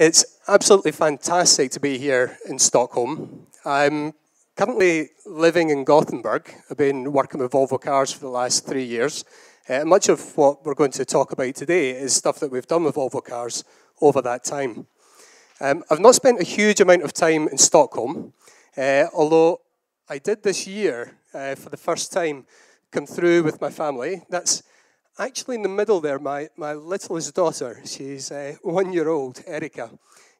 It's absolutely fantastic to be here in Stockholm. I'm currently living in Gothenburg. I've been working with Volvo Cars for the last three years. Uh, much of what we're going to talk about today is stuff that we've done with Volvo Cars over that time. Um, I've not spent a huge amount of time in Stockholm, uh, although I did this year uh, for the first time come through with my family. That's actually in the middle there, my, my littlest daughter. She's uh, one year old, Erica.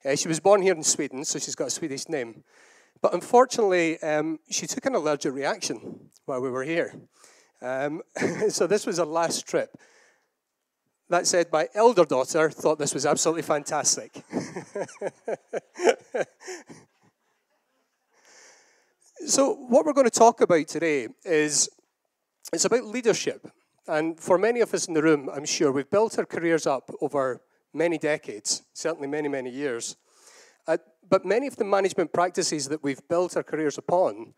Uh, she was born here in Sweden, so she's got a Swedish name. But unfortunately, um, she took an allergic reaction while we were here. Um, so this was her last trip. That said, my elder daughter thought this was absolutely fantastic. so what we're going to talk about today is it's about leadership. And for many of us in the room, I'm sure we've built our careers up over many decades, certainly many, many years. Uh, but many of the management practices that we've built our careers upon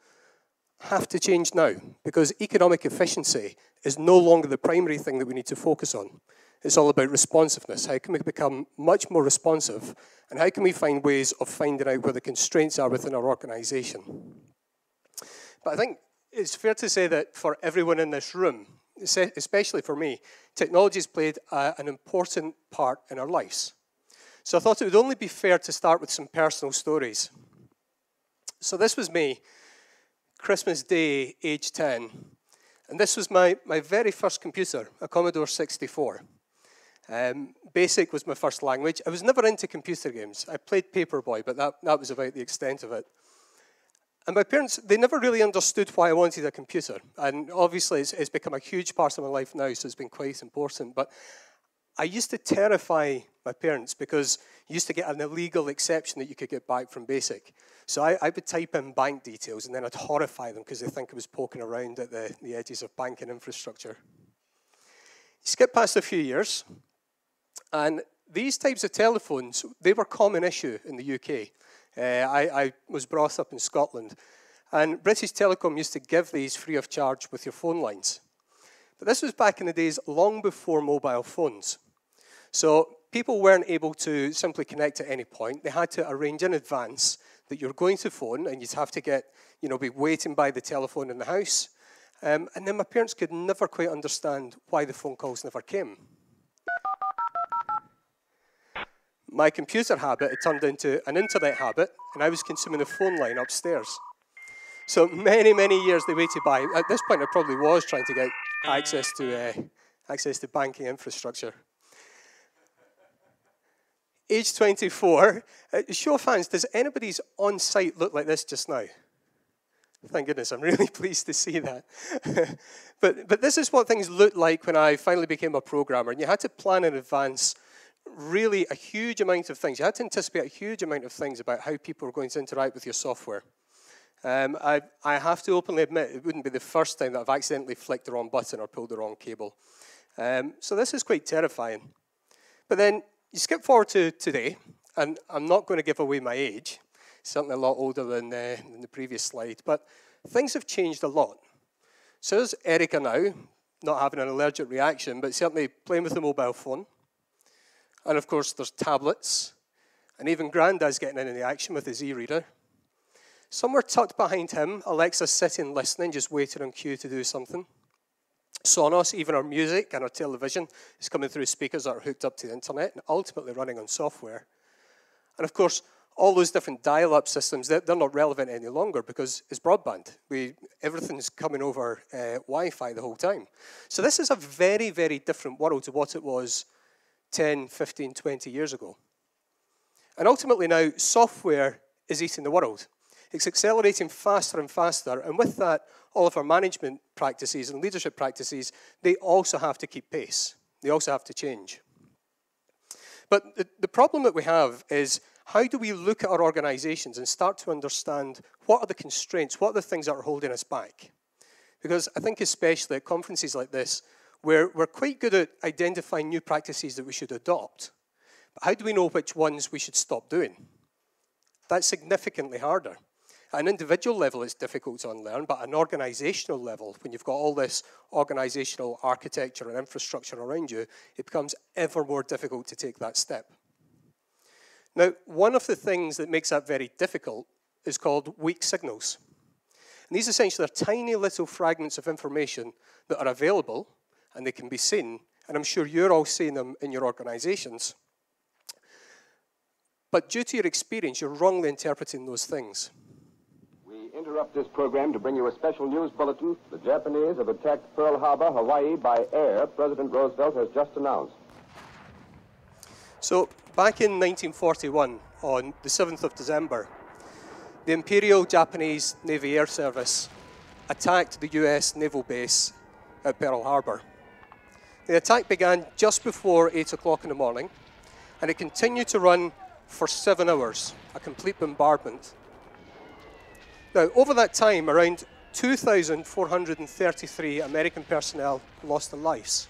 have to change now because economic efficiency is no longer the primary thing that we need to focus on. It's all about responsiveness. How can we become much more responsive? And how can we find ways of finding out where the constraints are within our organization? But I think it's fair to say that for everyone in this room, especially for me, technology has played uh, an important part in our lives. So I thought it would only be fair to start with some personal stories. So this was me, Christmas Day, age 10. And this was my, my very first computer, a Commodore 64. Um, Basic was my first language. I was never into computer games. I played Paperboy, but that, that was about the extent of it. And my parents, they never really understood why I wanted a computer. And obviously, it's, it's, become a huge part of my life now, so it's been quite important. But I used to terrify my parents because you used to get an illegal exception that you could get back from BASIC. So I, I would type in bank details, and then I'd horrify them because they think I was poking around at the, the edges of banking infrastructure. Skip past a few years, and these types of telephones, they were common issue in the UK. Uh, I, I was brought up in Scotland, and British Telecom used to give these free of charge with your phone lines. But this was back in the days long before mobile phones. So people weren't able to simply connect at any point. They had to arrange in advance that you're going to phone, and you'd have to get, you know, be waiting by the telephone in the house. Um, and then my parents could never quite understand why the phone calls never came. My computer habit had turned into an internet habit, and I was consuming a phone line upstairs. So many, many years they waited by. At this point, I probably was trying to get access to uh, access to banking infrastructure. Age 24. Uh, show of hands, does anybody's on site look like this just now? Thank goodness, I'm really pleased to see that. but, but this is what things looked like when I finally became a programmer. And you had to plan in advance really a huge amount of things. You had to anticipate a huge amount of things about how people were going to interact with your software. Um, I, I, have to openly admit, it wouldn't be the first time that I've accidentally flicked the wrong button or pulled the wrong cable. Um, so this is quite terrifying. But then you skip forward to today, and I'm not going to give away my age. Certainly a lot older than, uh, than the previous slide, but things have changed a lot. So there's Erica now, not having an allergic reaction, but certainly playing with the mobile phone. And of course, there's tablets. And even Grandad's getting in the action with his e reader. Somewhere tucked behind him, Alexa's sitting listening, just waiting on cue to do something. Sonos, even our music and our television, is coming through speakers that are hooked up to the internet and ultimately running on software. And of course, all those different dial-up systems, they're, not relevant any longer because it's broadband. We, everything's coming over uh, Wi-Fi the whole time. So this is a very, very different world to what it was 10, 15, 20 years ago. And ultimately now, software is eating the world. It's accelerating faster and faster, and with that, all of our management practices and leadership practices, they also have to keep pace. They also have to change. But the, the problem that we have is how do we look at our organizations and start to understand what are the constraints, what are the things that are holding us back? Because I think, especially at conferences like this, we're, we're quite good at identifying new practices that we should adopt. But how do we know which ones we should stop doing? That's significantly harder. At an individual level, it's difficult to unlearn, but at an organizational level, when you've got all this organizational architecture and infrastructure around you, it becomes ever more difficult to take that step. Now, one of the things that makes that very difficult is called weak signals. And these essentially are tiny little fragments of information that are available and they can be seen, and I'm sure you're all seeing them in your organizations. But due to your experience, you're wrongly interpreting those things. We interrupt this program to bring you a special news bulletin. The Japanese have attacked Pearl Harbor, Hawaii by air, President Roosevelt has just announced. So, back in 1941, on the 7th of December, the Imperial Japanese Navy Air Service attacked the US naval base at Pearl Harbor. The attack began just before 8 o'clock in the morning, and it continued to run for seven hours, a complete bombardment. Now, over that time, around 2,433 American personnel lost their lives,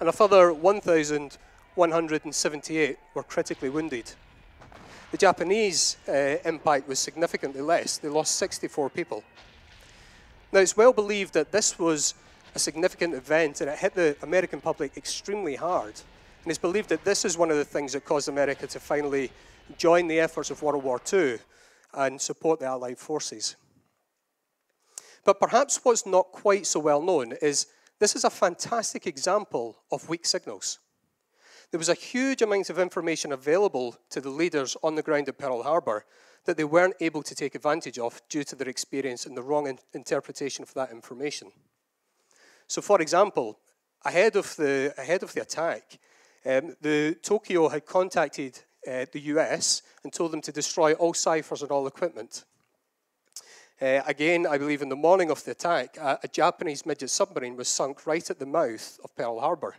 and a further 1,178 were critically wounded. The Japanese uh, impact was significantly less. They lost 64 people. Now, it's well believed that this was a significant event and it hit the American public extremely hard. And it's believed that this is one of the things that caused America to finally join the efforts of World War II and support the Allied forces. But perhaps what's not quite so well known is this is a fantastic example of weak signals. There was a huge amount of information available to the leaders on the ground at Pearl Harbor that they weren't able to take advantage of due to their experience and the wrong in interpretation of that information. So, for example, ahead of the, ahead of the attack, um, the Tokyo had contacted uh, the US and told them to destroy all ciphers and all equipment. Uh, again, I believe in the morning of the attack, a, a Japanese midget submarine was sunk right at the mouth of Pearl Harbor.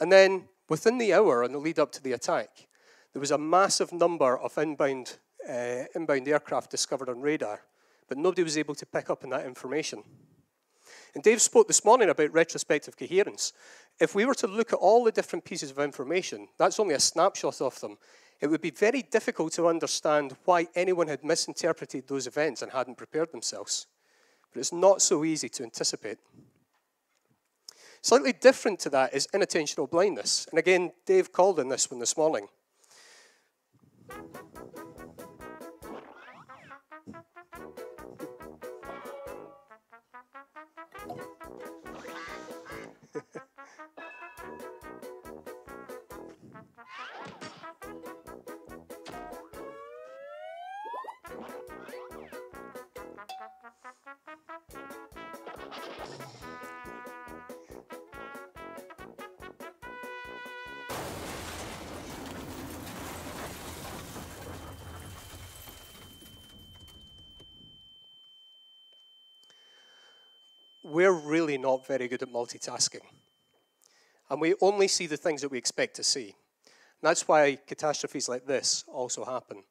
And then, within the hour on the lead up to the attack, there was a massive number of inbound, uh, inbound aircraft discovered on radar, but nobody was able to pick up on that information. And Dave spoke this morning about retrospective coherence. If we were to look at all the different pieces of information, that's only a snapshot of them, it would be very difficult to understand why anyone had misinterpreted those events and hadn't prepared themselves. But it's not so easy to anticipate. Slightly different to that is inattentional blindness. And again, Dave called on this one this morning. We're really not very good at multitasking. And we only see the things that we expect to see. And that's why catastrophes like this also happen.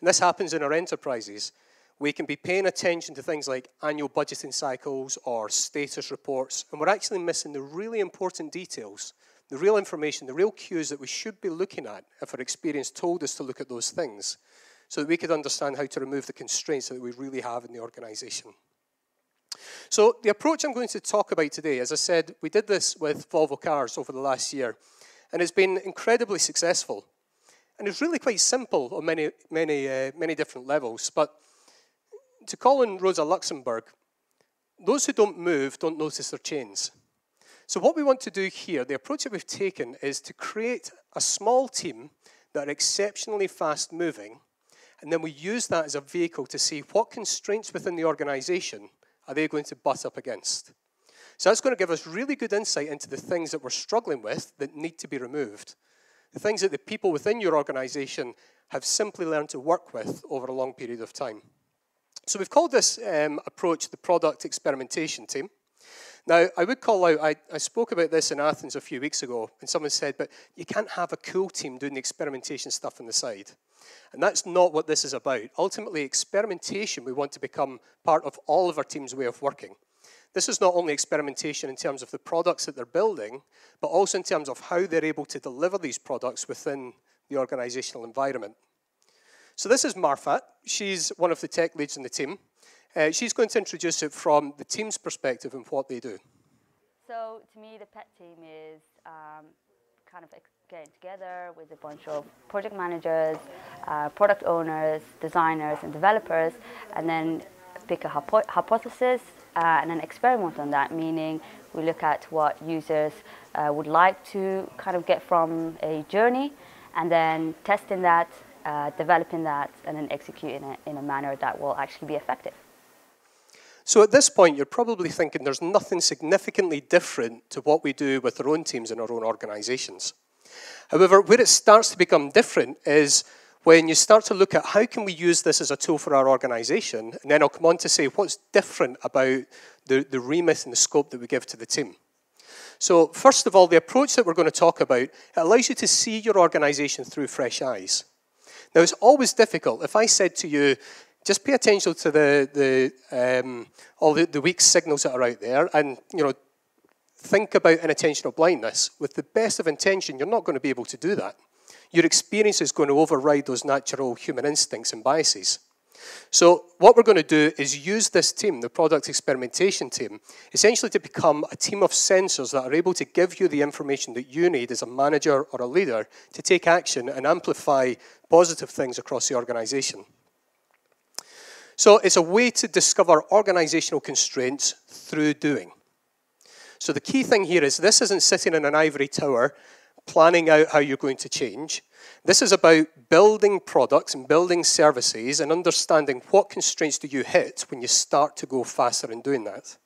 And this happens in our enterprises. We can be paying attention to things like annual budgeting cycles or status reports, and we're actually missing the really important details, the real information, the real cues that we should be looking at if our experience told us to look at those things, so that we could understand how to remove the constraints that we really have in the organization. So, the approach I'm going to talk about today, as I said, we did this with Volvo Cars over the last year, and it's been incredibly successful. And it's really quite simple on many, many, uh, many different levels. But to call in Rosa Luxemburg, those who don't move don't notice their chains. So, what we want to do here, the approach that we've taken, is to create a small team that are exceptionally fast moving, and then we use that as a vehicle to see what constraints within the organization are they going to butt up against? So that's going to give us really good insight into the things that we're struggling with that need to be removed. The things that the people within your organization have simply learned to work with over a long period of time. So we've called this um, approach the product experimentation team. Now, I would call out, I, I, spoke about this in Athens a few weeks ago, and someone said, but you can't have a cool team doing the experimentation stuff on the side. And that's not what this is about. Ultimately, experimentation, we want to become part of all of our team's way of working. This is not only experimentation in terms of the products that they're building, but also in terms of how they're able to deliver these products within the organizational environment. So this is Marfat. She's one of the tech leads in the team. Uh, she's going to introduce it from the team's perspective and what they do. So to me, the pet team is um, kind of getting together with a bunch of project managers, uh, product owners, designers, and developers, and then pick a hypo hypothesis uh, and then experiment on that, meaning we look at what users uh, would like to kind of get from a journey, and then testing that, uh, developing that, and then executing it in a manner that will actually be effective. So at this point, you're probably thinking there's nothing significantly different to what we do with our own teams in our own organizations. However, where it starts to become different is when you start to look at how can we use this as a tool for our organization, and then I'll come on to say what's different about the, the remit and the scope that we give to the team. So first of all, the approach that we're going to talk about, it allows you to see your organization through fresh eyes. Now, it's always difficult. If I said to you, just pay attention to the, the, um, all the, the weak signals that are out there and, you know, think about inattentional blindness. With the best of intention, you're not going to be able to do that. Your experience is going to override those natural human instincts and biases. So what we're going to do is use this team, the product experimentation team, essentially to become a team of sensors that are able to give you the information that you need as a manager or a leader to take action and amplify positive things across the organization. So it's a way to discover organizational constraints through doing. So the key thing here is this isn't sitting in an ivory tower planning out how you're going to change. This is about building products and building services and understanding what constraints do you hit when you start to go faster in doing that.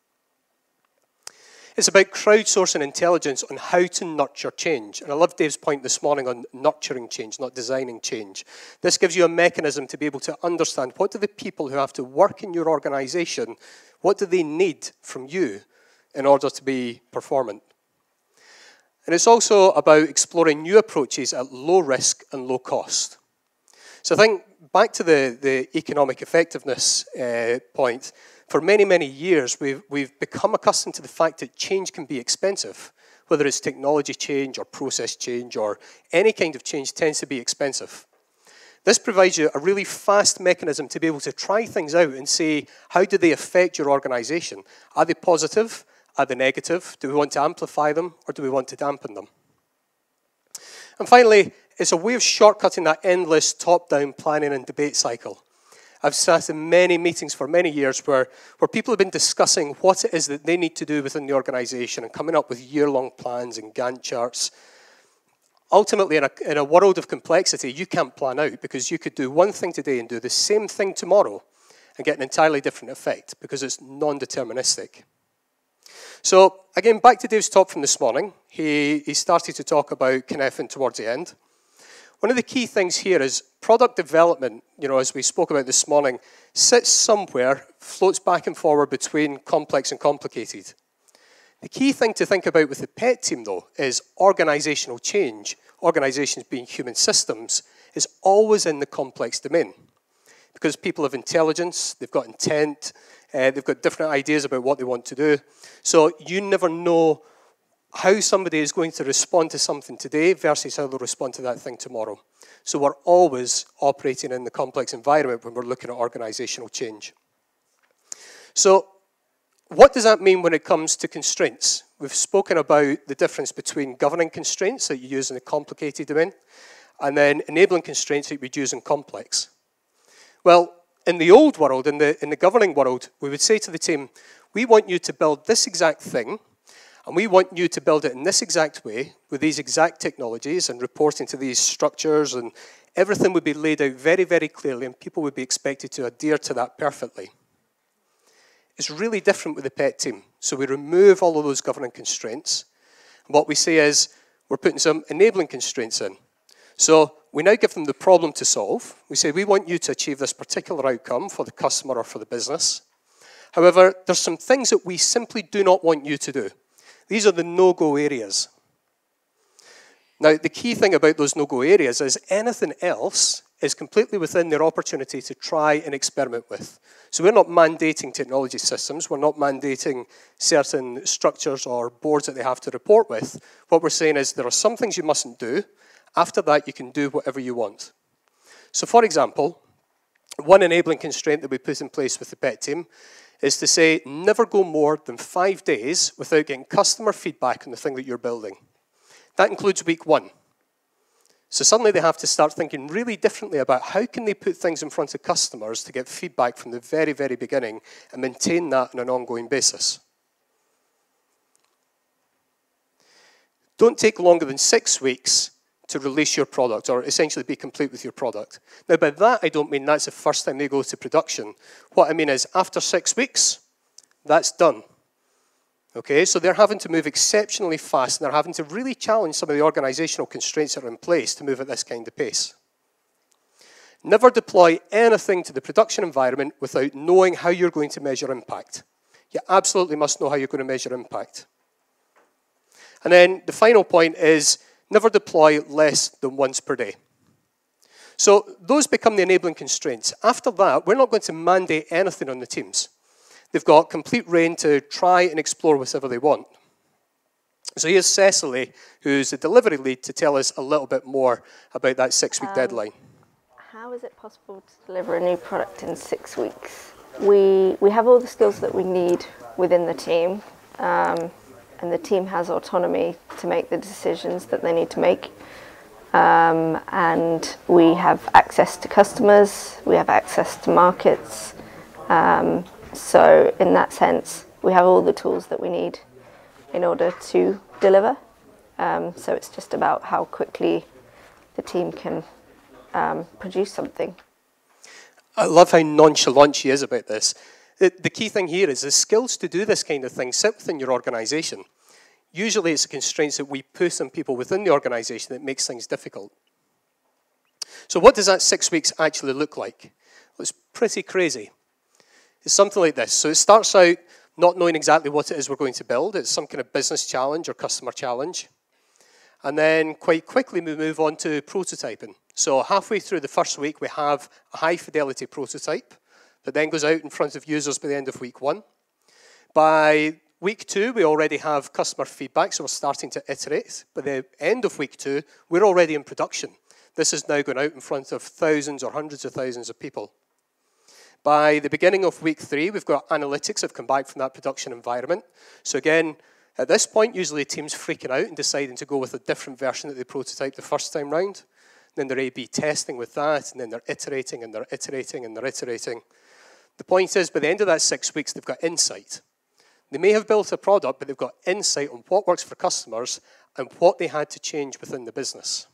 It's about crowdsourcing intelligence on how to nurture change. And I love Dave's point this morning on nurturing change, not designing change. This gives you a mechanism to be able to understand what do the people who have to work in your organization, what do they need from you in order to be performant? And it's also about exploring new approaches at low risk and low cost. So I think back to the, the economic effectiveness uh, point, for many, many years, we've, we've become accustomed to the fact that change can be expensive. Whether it's technology change or process change or any kind of change tends to be expensive. This provides you a really fast mechanism to be able to try things out and say, how do they affect your organization? Are they positive? Are they negative? Do we want to amplify them or do we want to dampen them? And finally, it's a way of shortcutting that endless top down planning and debate cycle. I've sat in many meetings for many years where, where people have been discussing what it is that they need to do within the organization and coming up with year long plans and Gantt charts. Ultimately, in a, in a world of complexity, you can't plan out because you could do one thing today and do the same thing tomorrow and get an entirely different effect because it's non deterministic. So, again, back to Dave's talk from this morning. He, he started to talk about Cynefin towards the end. One of the key things here is product development, you know, as we spoke about this morning, sits somewhere, floats back and forward between complex and complicated. The key thing to think about with the PET team, though, is organizational change. Organizations being human systems is always in the complex domain because people have intelligence, they've got intent, uh, they've got different ideas about what they want to do. So you never know how somebody is going to respond to something today versus how they'll respond to that thing tomorrow. So we're always operating in the complex environment when we're looking at organizational change. So what does that mean when it comes to constraints? We've spoken about the difference between governing constraints that you use in a complicated domain and then enabling constraints that we use in complex. Well, in the old world, in the, in the governing world, we would say to the team, we want you to build this exact thing and we want you to build it in this exact way with these exact technologies and reporting to these structures, and everything would be laid out very, very clearly, and people would be expected to adhere to that perfectly. It's really different with the PET team. So we remove all of those governing constraints. And what we say is we're putting some enabling constraints in. So we now give them the problem to solve. We say, we want you to achieve this particular outcome for the customer or for the business. However, there's some things that we simply do not want you to do. These are the no-go areas. Now, the key thing about those no-go areas is anything else is completely within their opportunity to try and experiment with. So we're not mandating technology systems, we're not mandating certain structures or boards that they have to report with. What we're saying is there are some things you mustn't do. After that, you can do whatever you want. So for example, one enabling constraint that we put in place with the PET team is to say never go more than five days without getting customer feedback on the thing that you're building. That includes week one. So suddenly they have to start thinking really differently about how can they put things in front of customers to get feedback from the very, very beginning and maintain that on an ongoing basis. Don't take longer than six weeks to release your product or essentially be complete with your product. Now, by that, I don't mean that's the first time they go to production. What I mean is after six weeks, that's done. Okay, so they're having to move exceptionally fast and they're having to really challenge some of the organizational constraints that are in place to move at this kind of pace. Never deploy anything to the production environment without knowing how you're going to measure impact. You absolutely must know how you're going to measure impact. And then the final point is never deploy less than once per day. So those become the enabling constraints. After that, we're not going to mandate anything on the teams. They've got complete rein to try and explore whatever they want. So here's Cecily, who's the delivery lead, to tell us a little bit more about that six week um, deadline. How is it possible to deliver a new product in six weeks? We, we have all the skills that we need within the team, um, and the team has autonomy to make the decisions that they need to make. Um, and we have access to customers, we have access to markets, um, so in that sense, we have all the tools that we need in order to deliver. Um, so it's just about how quickly the team can um, produce something. I love how nonchalant she is about this. The, the key thing here is the skills to do this kind of thing sit within your organization. Usually it's the constraints that we put on people within the organization that makes things difficult. So what does that six weeks actually look like? Well, it's pretty crazy. It's something like this. So it starts out not knowing exactly what it is we're going to build. It's some kind of business challenge or customer challenge. And then quite quickly we move on to prototyping. So halfway through the first week, we have a high fidelity prototype that then goes out in front of users by the end of week one. By week two, we already have customer feedback, so we're starting to iterate. By the end of week two, we're already in production. This is now going out in front of thousands or hundreds of thousands of people. By the beginning of week three, we've got analytics have come back from that production environment. So again, at this point, usually teams freaking out and deciding to go with a different version that they prototyped the first time round. Then they're A-B testing with that, and then they're iterating and they're iterating and they're iterating. The point is, by the end of that six weeks, they've got insight. They may have built a product, but they've got insight on what works for customers and what they had to change within the business.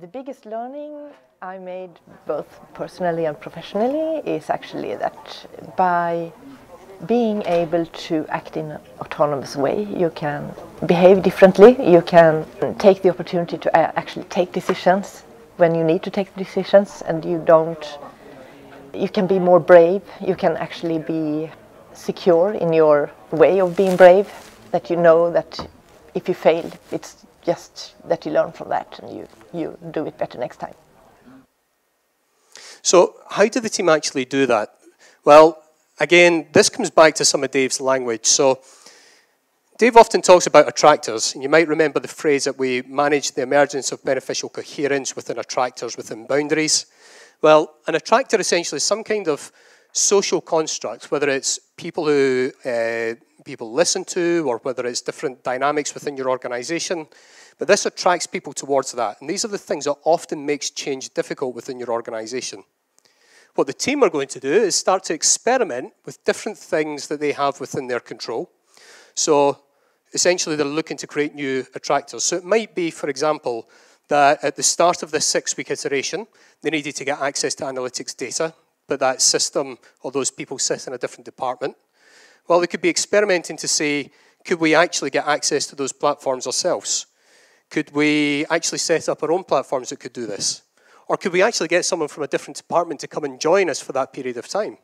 The biggest learning I made, both personally and professionally, is actually that by being able to act in an autonomous way, you can behave differently, you can take the opportunity to uh, actually take decisions when you need to take decisions, and you don't, you can be more brave, you can actually be secure in your way of being brave, that you know that if you fail, it's just that you learn from that and you, you do it better next time. So, how do the team actually do that? Well, again, this comes back to some of Dave's language. So, Dave often talks about attractors, and you might remember the phrase that we manage the emergence of beneficial coherence within attractors within boundaries. Well, an attractor essentially is some kind of social construct, whether it's people who uh, people listen to or whether it's different dynamics within your organization. But this attracts people towards that. And these are the things that often makes change difficult within your organization. What the team are going to do is start to experiment with different things that they have within their control. So essentially, they're looking to create new attractors. So it might be, for example, that at the start of this six week iteration, they needed to get access to analytics data, but that system or those people sit in a different department. Well, they could be experimenting to say, could we actually get access to those platforms ourselves? Could we actually set up our own platforms that could do this? Or could we actually get someone from a different department to come and join us for that period of time?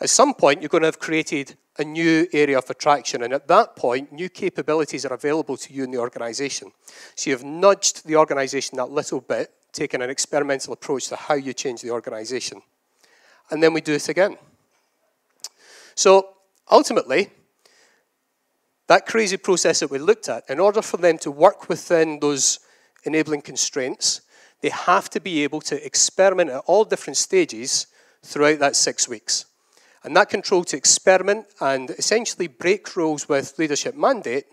At some point, you're going to have created a new area of attraction, and at that point, new capabilities are available to you in the organization. So you've nudged the organization that little bit, taken an experimental approach to how you change the organization. And then we do it again. So ultimately, that crazy process that we looked at, in order for them to work within those enabling constraints, they have to be able to experiment at all different stages throughout that six weeks. And that control to experiment and essentially break rules with leadership mandate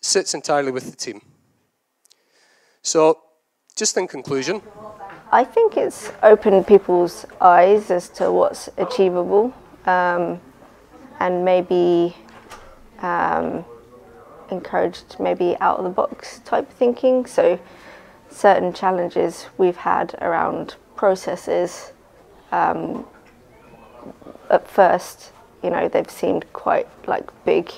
sits entirely with the team. So, just in conclusion, I think it's opened people's eyes as to what's achievable um, and maybe um, encouraged maybe out of the box type thinking. So, certain challenges we've had around processes um, at first, you know, they've seemed quite like big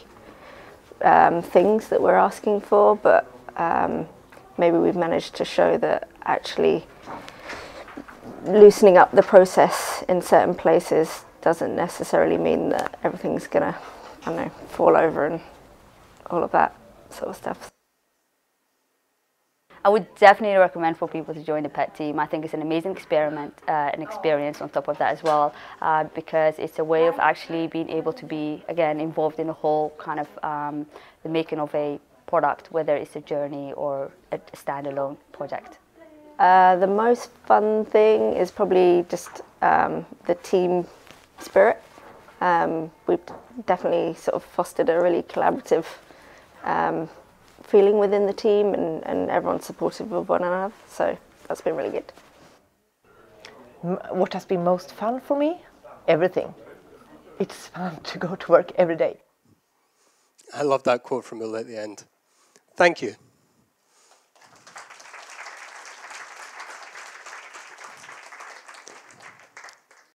um, things that we're asking for, but um, maybe we've managed to show that actually loosening up the process in certain places doesn't necessarily mean that everything's gonna, I don't know, fall over and all of that sort of stuff. I would definitely recommend for people to join the PET team. I think it's an amazing experiment, uh, an experience on top of that as well, uh, because it's a way of actually being able to be, again, involved in the whole kind of um, the making of a product, whether it's a journey or a standalone project. Uh, the most fun thing is probably just um, the team spirit. Um, we've definitely sort of fostered a really collaborative um, feeling within the team and, and everyone's supportive of one another. So that's been really good. What has been most fun for me? Everything. It's fun to go to work every day. I love that quote from Ulla at the end. Thank you.